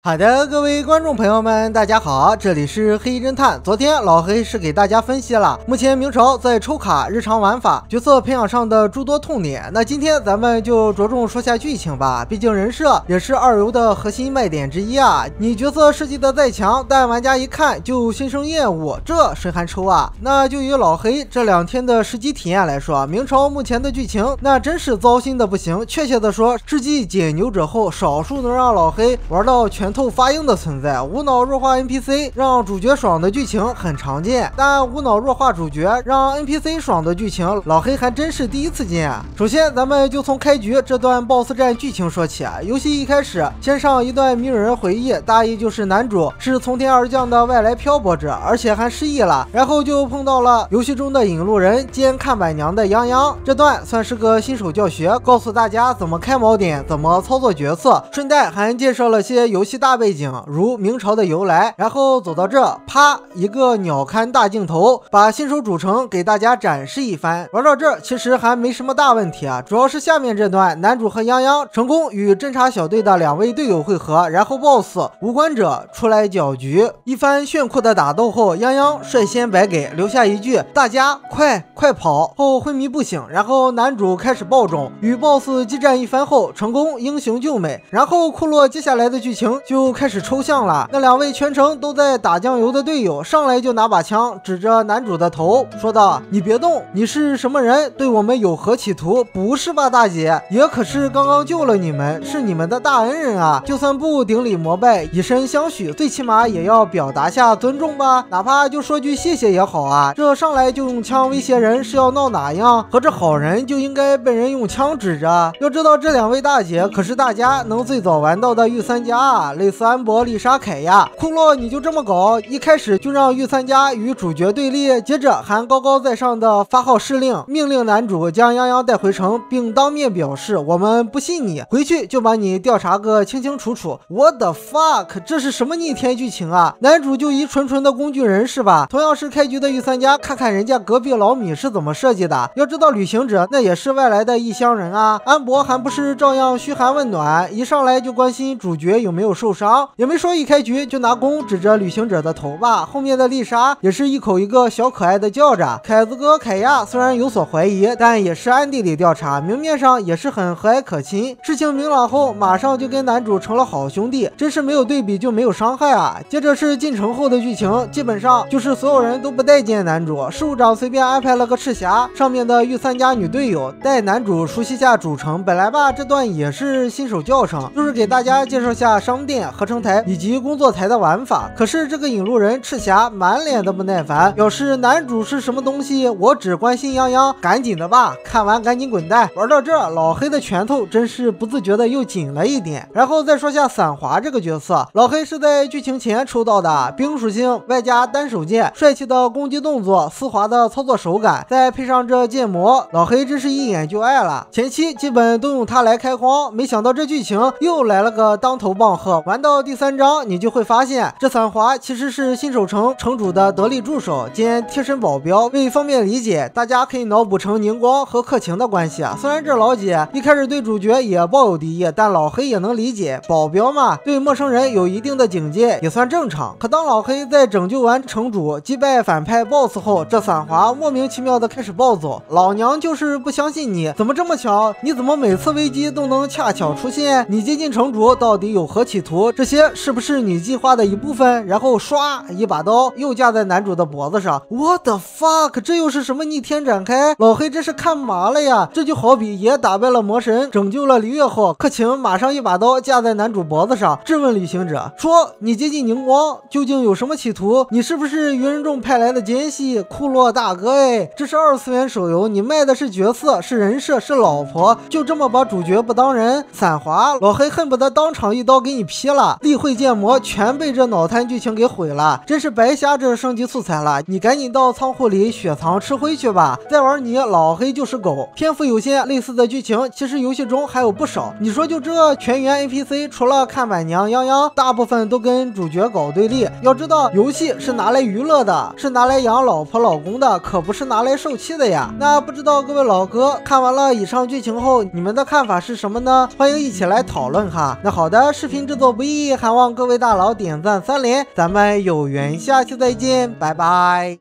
好的，各位观众朋友们，大家好，这里是黑衣侦探。昨天老黑是给大家分析了目前明朝在抽卡、日常玩法、角色培养上的诸多痛点。那今天咱们就着重说下剧情吧，毕竟人设也是二游的核心卖点之一啊。你角色设计的再强，但玩家一看就心生厌恶，这谁还抽啊？那就以老黑这两天的实际体验来说，明朝目前的剧情那真是糟心的不行。确切的说，是继解牛者后，少数能让老黑玩到全。透发硬的存在，无脑弱化 NPC 让主角爽的剧情很常见，但无脑弱化主角让 NPC 爽的剧情，老黑还真是第一次见。首先，咱们就从开局这段 BOSS 战剧情说起。游戏一开始先上一段迷人回忆，大意就是男主是从天而降的外来漂泊者，而且还失忆了，然后就碰到了游戏中的引路人兼看板娘的泱泱。这段算是个新手教学，告诉大家怎么开锚点，怎么操作角色，顺带还介绍了些游戏大。背景如明朝的由来，然后走到这，啪，一个鸟瞰大镜头，把新手主城给大家展示一番。玩到这，其实还没什么大问题啊，主要是下面这段，男主和泱泱成功与侦察小队的两位队友会合，然后 BOSS 无关者出来搅局，一番炫酷的打斗后，泱泱率先白给，留下一句“大家快快跑”，后昏迷不醒，然后男主开始暴种，与 BOSS 激战一番后，成功英雄救美，然后库洛接下来的剧情就。开始抽象了。那两位全程都在打酱油的队友上来就拿把枪指着男主的头，说道：“你别动，你是什么人？对我们有何企图？不是吧，大姐？也可是刚刚救了你们，是你们的大恩人啊！就算不顶礼膜拜，以身相许，最起码也要表达下尊重吧？哪怕就说句谢谢也好啊！这上来就用枪威胁人，是要闹哪样？合着好人就应该被人用枪指着？要知道这两位大姐可是大家能最早玩到的御三家啊！”类似安博、丽莎、凯亚、库洛，你就这么搞？一开始就让御三家与主角对立，接着还高高在上的发号施令，命令男主将泱泱带回城，并当面表示我们不信你，回去就把你调查个清清楚楚。What the fuck？这是什么逆天剧情啊？男主就一纯纯的工具人是吧？同样是开局的御三家，看看人家隔壁老米是怎么设计的。要知道旅行者那也是外来的异乡人啊，安博还不是照样嘘寒问暖，一上来就关心主角有没有受。受伤也没说一开局就拿弓指着旅行者的头吧。后面的丽莎也是一口一个小可爱的叫着。凯子哥凯亚虽然有所怀疑，但也是暗地里调查，明面上也是很和蔼可亲。事情明朗后，马上就跟男主成了好兄弟，真是没有对比就没有伤害啊。接着是进城后的剧情，基本上就是所有人都不待见男主，事务长随便安排了个赤霞上面的御三家女队友带男主熟悉下主城。本来吧，这段也是新手教程，就是给大家介绍下商店。合成台以及工作台的玩法，可是这个引路人赤霞满脸的不耐烦，表示男主是什么东西，我只关心泱泱，赶紧的吧，看完赶紧滚蛋。玩到这，老黑的拳头真是不自觉的又紧了一点。然后再说下伞华这个角色，老黑是在剧情前抽到的，冰属性外加单手剑，帅气的攻击动作，丝滑的操作手感，再配上这剑魔，老黑真是一眼就爱了。前期基本都用它来开荒，没想到这剧情又来了个当头棒喝，玩。到第三章，你就会发现，这伞华其实是新手城城主的得力助手兼贴身保镖。为方便理解，大家可以脑补成宁光和克勤的关系啊。虽然这老姐一开始对主角也抱有敌意，但老黑也能理解，保镖嘛，对陌生人有一定的警戒也算正常。可当老黑在拯救完城主、击败反派 BOSS 后，这伞华莫名其妙的开始暴走。老娘就是不相信你，怎么这么巧？你怎么每次危机都能恰巧出现？你接近城主到底有何企图？这些是不是你计划的一部分？然后唰，一把刀又架在男主的脖子上。我的 fuck？这又是什么逆天展开？老黑这是看麻了呀！这就好比爷打败了魔神，拯救了璃月后，克勤马上一把刀架在男主脖子上，质问旅行者说：“你接近凝光究竟有什么企图？你是不是愚人众派来的奸细？库洛大哥，哎，这是二次元手游，你卖的是角色，是人设，是老婆，就这么把主角不当人？散滑！老黑恨不得当场一刀给你劈了。”例会建模全被这脑瘫剧情给毁了，真是白瞎这升级素材了。你赶紧到仓库里雪藏吃灰去吧。再玩你老黑就是狗。篇幅有限，类似的剧情其实游戏中还有不少。你说就这全员 NPC，除了看板娘泱泱，大部分都跟主角搞对立。要知道，游戏是拿来娱乐的，是拿来养老婆老公的，可不是拿来受气的呀。那不知道各位老哥看完了以上剧情后，你们的看法是什么呢？欢迎一起来讨论哈。那好的，视频制作。不易，还望各位大佬点赞三连。咱们有缘下期再见，拜拜。